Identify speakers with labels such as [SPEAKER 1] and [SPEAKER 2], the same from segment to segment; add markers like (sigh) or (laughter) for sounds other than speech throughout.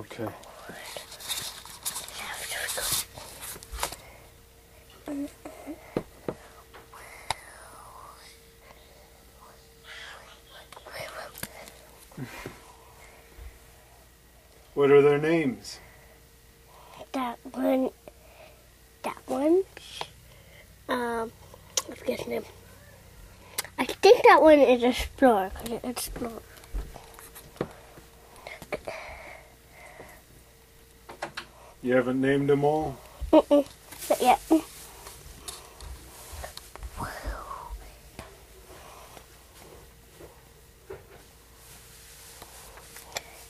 [SPEAKER 1] Okay. What are their names?
[SPEAKER 2] That one, that one, um, I forget his name. I think that one is a Explorer, because it's Explorer.
[SPEAKER 1] You haven't named them all?
[SPEAKER 2] Mm-mm, not yet.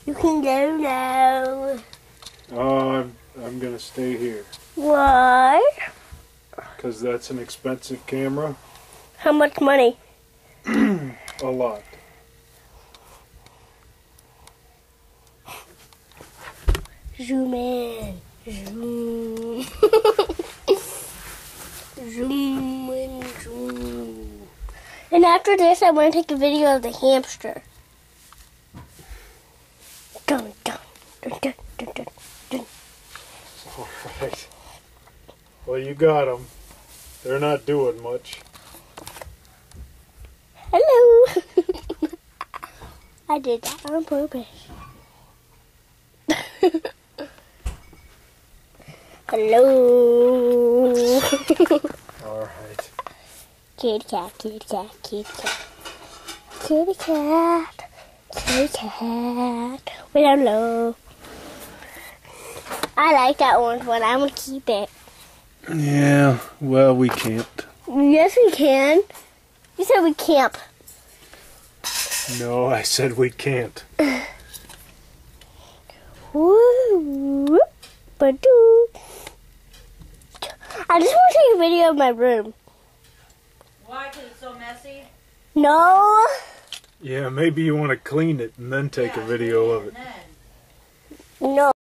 [SPEAKER 2] You can go now.
[SPEAKER 1] Oh, I'm, I'm gonna stay here.
[SPEAKER 2] Why?
[SPEAKER 1] Because that's an expensive camera.
[SPEAKER 2] How much money? (clears throat)
[SPEAKER 1] A lot.
[SPEAKER 2] Zoom in. Zoom. (laughs) zoom in, zoom. And after this, I want to take a video of the hamster. Dun, dun, dun, dun, dun, dun, dun.
[SPEAKER 1] All right. Well, you got them. They're not doing much.
[SPEAKER 2] Hello. (laughs) I did that on purpose. (laughs) Hello.
[SPEAKER 1] All right.
[SPEAKER 2] kitty cat, kitty cat, kitty cat. Kitty cat, kitty cat. Way down low. I like that orange one. I'm gonna keep it.
[SPEAKER 1] Yeah, well, we can't.
[SPEAKER 2] Yes, we can. You said we camp.
[SPEAKER 1] No, I said we can't. (sighs)
[SPEAKER 2] Woo, ba-doo. I just want to take a video of my room.
[SPEAKER 3] Why? Because it's so messy?
[SPEAKER 2] No.
[SPEAKER 1] Yeah, maybe you want to clean it and then take a video of it.
[SPEAKER 3] then-
[SPEAKER 2] No.